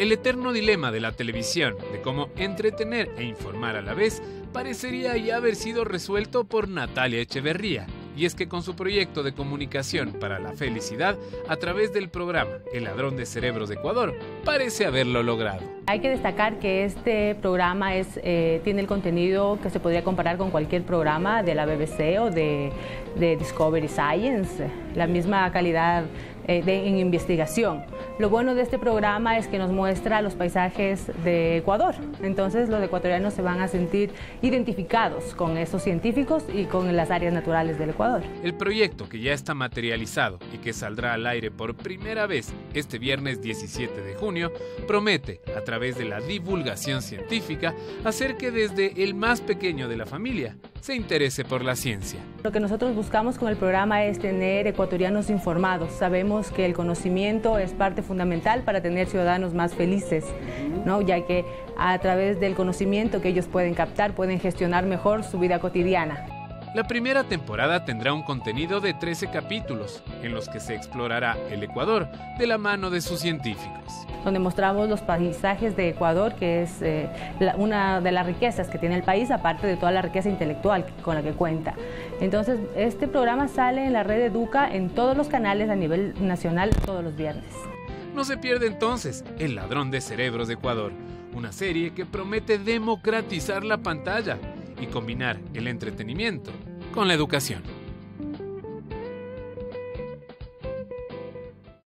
El eterno dilema de la televisión, de cómo entretener e informar a la vez, parecería ya haber sido resuelto por Natalia Echeverría, y es que con su proyecto de comunicación para la felicidad a través del programa El ladrón de cerebros de Ecuador, parece haberlo logrado. Hay que destacar que este programa es, eh, tiene el contenido que se podría comparar con cualquier programa de la BBC o de, Discovery Science, la misma calidad eh, de, en investigación. Lo bueno de este programa es que nos muestra los paisajes de Ecuador, entonces los ecuatorianos se van a sentir identificados con esos científicos y con las áreas naturales del Ecuador. El proyecto que ya está materializado y que saldrá al aire por primera vez este viernes 17 de junio promete, a través de la divulgación científica, hacer que desde el más pequeño de la familia se interese por la ciencia. Lo que nosotros buscamos con el programa es tener ecuatorianos informados. Sabemos que el conocimiento es parte fundamental para tener ciudadanos más felices, ¿no? ya que a través del conocimiento que ellos pueden captar pueden gestionar mejor su vida cotidiana. La primera temporada tendrá un contenido de 13 capítulos, en los que se explorará el Ecuador de la mano de sus científicos. Donde mostramos los paisajes de Ecuador, que es eh, la, una de las riquezas que tiene el país, aparte de toda la riqueza intelectual con la que cuenta. Entonces, este programa sale en la red Educa en todos los canales a nivel nacional todos los viernes. No se pierde entonces El ladrón de cerebros de Ecuador, una serie que promete democratizar la pantalla y combinar el entretenimiento con la educación.